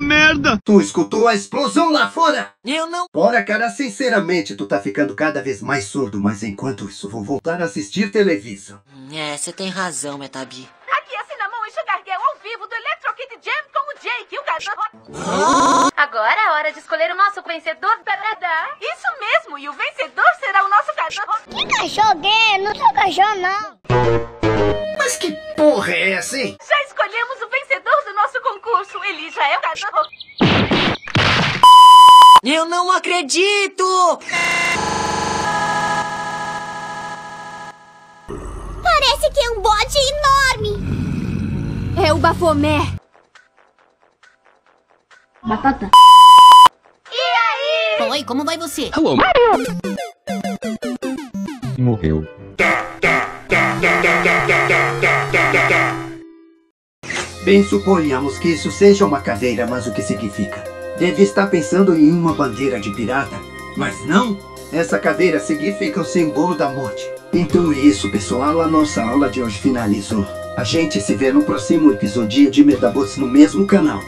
Merda! Tu escutou a explosão lá fora? Eu não. Bora, cara, sinceramente, tu tá ficando cada vez mais surdo, mas enquanto isso, vou voltar a assistir televisão. É, você tem razão, Metabi. Aqui é Cinnamon e Sugar Girl ao vivo do Electro Kid Jam com o Jake, o garoto. Agora é hora de escolher o nosso vencedor da Isso mesmo, e o vencedor será o nosso garoto. Que cachorro gay? Não sou cachorro, não. Mas que porra é essa, hein? Já escolhemos o vencedor do nosso concurso. Ele já é o garoto. Eu não acredito! Parece que é um bode enorme. É o Bafomé. Batata. E aí? Oi, como vai você? Hello. Morreu. Bem, suponhamos que isso seja uma cadeira, mas o que significa? Deve estar pensando em uma bandeira de pirata. Mas não! Essa cadeira significa o símbolo da morte. Então é isso, pessoal. A nossa aula de hoje finalizou. A gente se vê no próximo episódio de Medabots no mesmo canal.